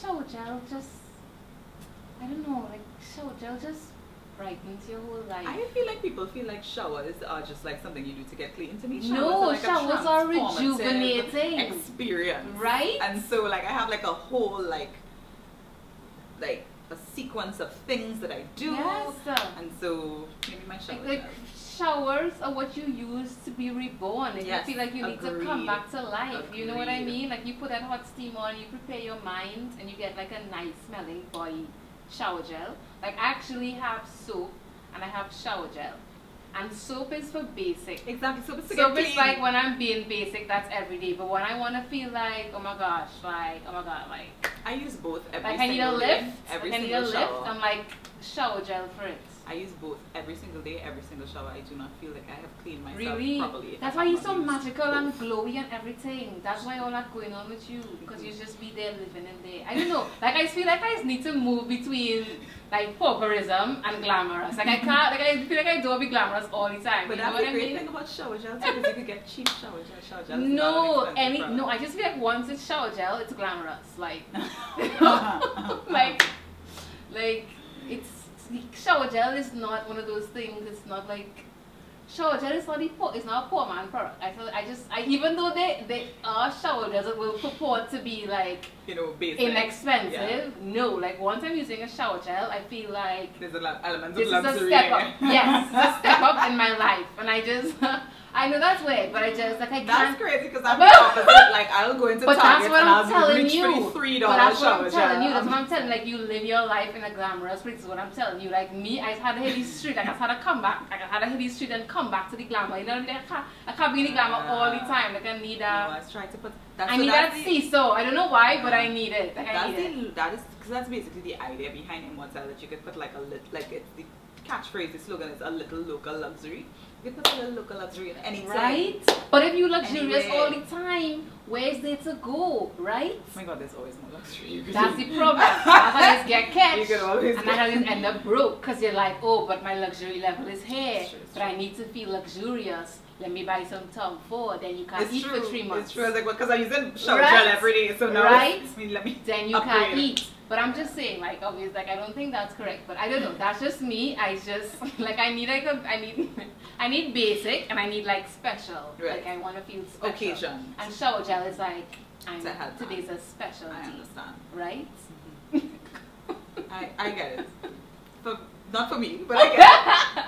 shower gel just, I don't know, like shower gel just brightens your whole life. I feel like people feel like showers are just like something you do to get clean. To me, showers No, are like showers a are rejuvenating. experience, Right? And so, like, I have like a whole like, like a sequence of things that I do, Yes. and so maybe my shower. Like, like gel. Showers are what you use to be reborn. If Yes, you feel like you need to come back to life, you know what I mean? Like you put that hot steam on, you prepare your mind, and you get like a nice smelling body shower gel. Like I actually have soap and I have shower gel. And soap is for basic. exactly. So it's to Soap is like when I'm being basic, that's every day. But when I want to feel like, oh my gosh, like, oh my god, like, I use both every like I need a lift, Every like I need a lift, shower. I'm like, shower gel for it. I use both every single day, every single shower. I do not feel like I have cleaned myself Really? properly. That's why you're so magical and glowy and everything. That's why all that going on with you. Because you just be there living in there. I don't know. Like I feel like I just need to move between like pauperism and glamorous. Like I can't like I feel like I don't be glamorous all the time. But you that's know the I great mean? thing about shower gel too, because you could get cheap shower gel. Shower gel No, any product. no, I just feel like once it's shower gel, it's glamorous. Like like like it's shower gel is not one of those things. It's not like shower gel is not the poor. It's not a poor man product. I feel I just I even though they they are shower gels that will purport to be like you know, basic. inexpensive. Yeah. No, like once I'm using a shower gel, I feel like There's a lot element this of is a step up. Yes, a step up in my life, and I just I know that's weird, but I just like I That's can't. crazy because I'm opposite. Like I'll go into But that's what I'm telling you. three But that's what I'm telling you. That's what I'm telling. Like you live your life in a glamorous place. Is what I'm telling you. Like me, I had hit the street. Like I had to come back. Like I had hit the street and come back to the glamour. You know, what I mean? I can't, I can't be in the glamour all the ah. time. Like I need No, a, I was trying to put. That's I so need that's that the- seesaw. I don't know why, but I need it. Like I That's need it. the, that is because that's basically the idea behind Immortelle that you could put like a lit like it's the catchphrase, the slogan is a little local luxury. You could put a little local luxury in anything. Right? But if you luxurious Anyway. all the time, where's there to go? Right? Oh my god, there's always more luxury. That's the problem. I always get catch. You could always and I always end up broke because you're like, oh, but my luxury level is here. It's true, it's but I need to feel luxurious. Let me buy some Tom Ford. Then you can't It's eat true. for three months. It's true. I was like, well, because I'm using shower Right? gel every day, so now Right? it's- I mean, let me. Then you upgrade. can't eat. But I'm just saying, like, obviously, like, I don't think that's correct. But I don't know. That's just me. I just like I need like a I need I need basic and I need like special. Right. Like I want to feel special. Occasion. And shower gel is like I'm a help. today's a special. I understand. right? Mm-hmm. I, I get it. For, not for me, but I get it.